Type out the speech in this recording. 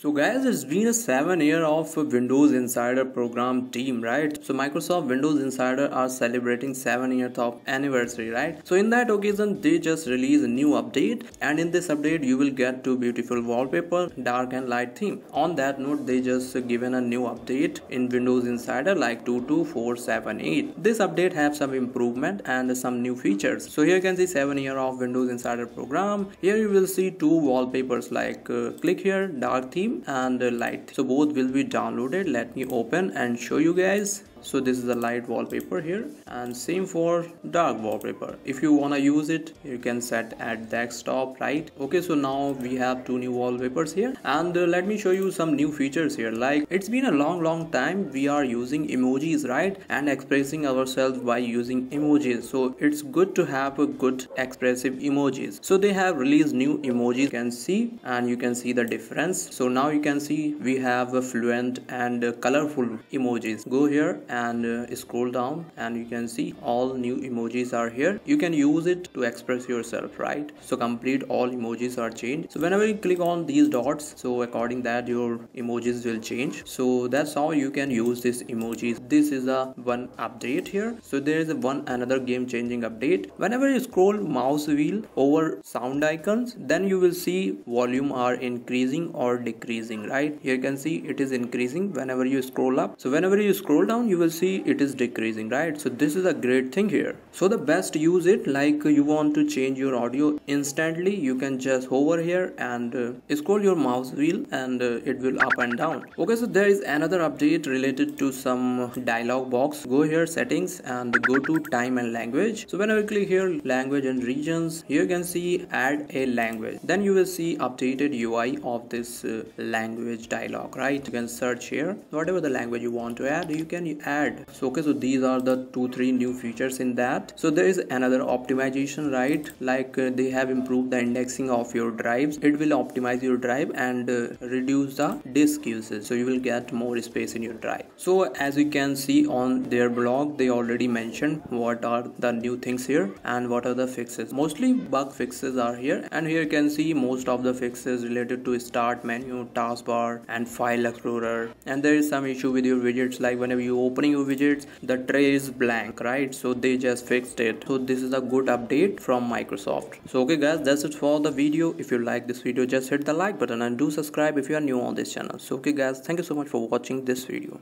So guys, it's been a 7 year of Windows Insider program team, right? So Microsoft Windows Insider are celebrating 7 years of anniversary, right? So in that occasion, they just release a new update and in this update, you will get two beautiful wallpaper, dark and light theme. On that note, they just given a new update in Windows Insider like 22478. This update have some improvement and some new features. So here you can see 7 year of Windows Insider program. Here you will see two wallpapers like uh, click here, dark theme and the light. So both will be downloaded. Let me open and show you guys so this is a light wallpaper here and same for dark wallpaper. If you want to use it you can set at desktop right? Okay so now we have two new wallpapers here and uh, let me show you some new features here. Like it's been a long long time we are using emojis right? And expressing ourselves by using emojis. So it's good to have a good expressive emojis. So they have released new emojis. You can see and you can see the difference. So now you can see we have a fluent and colorful emojis. Go here and uh, scroll down and you can see all new emojis are here. You can use it to express yourself right? So complete all emojis are changed. So whenever you click on these dots so according that your emojis will change. So that's how you can use this emojis. This is a one update here. So there is a one another game changing update. Whenever you scroll mouse wheel over sound icons then you will see volume are increasing or decreasing right? Here you can see it is increasing whenever you scroll up. So whenever you scroll down you will see it is decreasing right? So this is a great thing here. So the best use it like you want to change your audio instantly you can just hover here and uh, scroll your mouse wheel and uh, it will up and down. Okay so there is another update related to some dialog box. Go here settings and go to time and language. So whenever you click here language and regions here you can see add a language. Then you will see updated ui of this uh, language dialog right? You can search here. Whatever the language you want to add you can add. So okay so these are the two three new features in that. So there is another optimization right? Like uh, they have improved the indexing of your drives. It will optimize your drive and uh, reduce the disk usage. So you will get more space in your drive. So as you can see on their blog they already mentioned what are the new things here and what are the fixes. Mostly bug fixes are here. And here you can see most of the fixes related to start menu taskbar and file explorer. And there is some issue with your widgets. Like whenever you open opening your widgets the tray is blank right? So they just fixed it. So this is a good update from microsoft. So okay guys that's it for the video. If you like this video just hit the like button and do subscribe if you are new on this channel. So okay guys thank you so much for watching this video